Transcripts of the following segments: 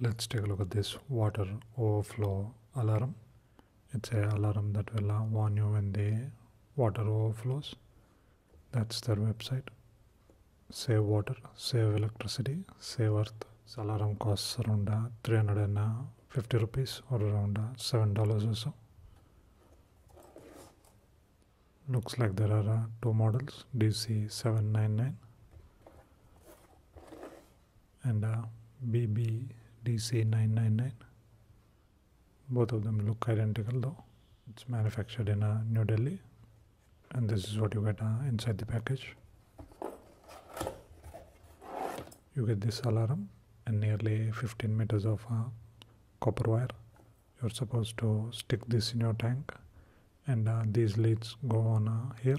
let's take a look at this water overflow alarm. It's a alarm that will uh, warn you when the water overflows. That's their website. Save water save electricity save earth. This alarm costs around uh, 350 rupees or around uh, 7 dollars or so. Looks like there are uh, two models dc799 and uh, BBDC999. Both of them look identical though. It's manufactured in uh, New Delhi, and this is what you get uh, inside the package. You get this alarm and nearly 15 meters of uh, copper wire. You're supposed to stick this in your tank, and uh, these leads go on uh, here.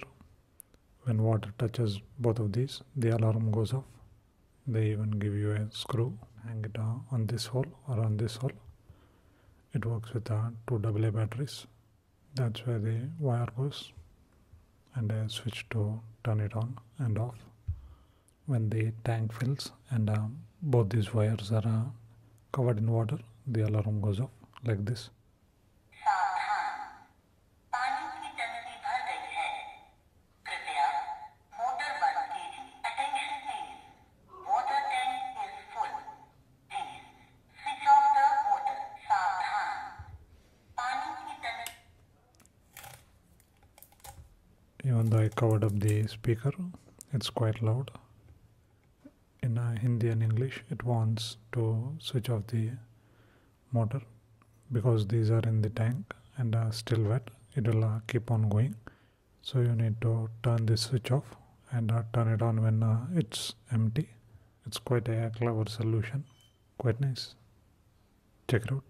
When water touches both of these, the alarm goes off they even give you a screw hang it on this hole or on this hole. It works with uh, two AA batteries. That's where the wire goes and a switch to turn it on and off. When the tank fills and uh, both these wires are uh, covered in water the alarm goes off like this even though I covered up the speaker, it's quite loud. In uh, Hindi and English, it wants to switch off the motor because these are in the tank and are still wet. It will uh, keep on going. So you need to turn this switch off and uh, turn it on when uh, it's empty. It's quite a clever solution. Quite nice. Check it out.